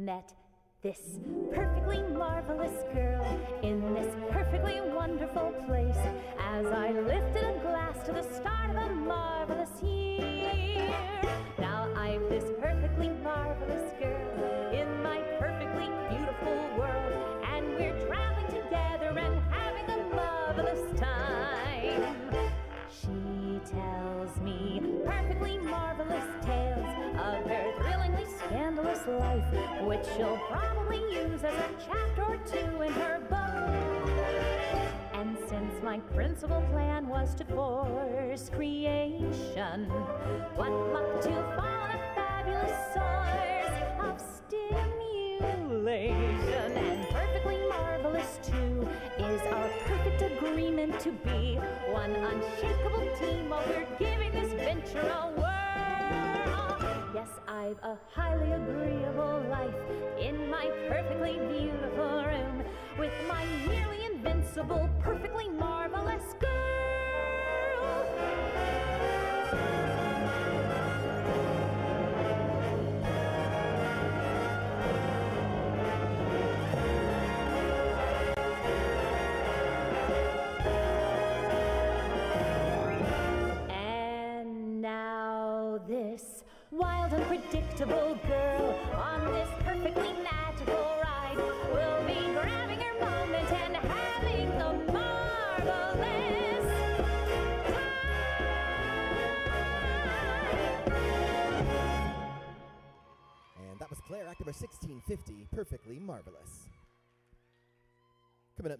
met this perfectly marvelous girl in this perfectly wonderful place. As I lifted a glass to the start of a life, which she'll probably use as a chapter or two in her book. And since my principal plan was to force creation, what luck to find a fabulous source of stimulation. And perfectly marvelous, too, is our perfect agreement to be one unshakable team while we're giving this venture a whirl. Yes, I've a perfectly beautiful room with my nearly invincible, perfectly marvelous girl. And now this wild, unpredictable girl Claire, Act number 1650, Perfectly Marvelous. Coming up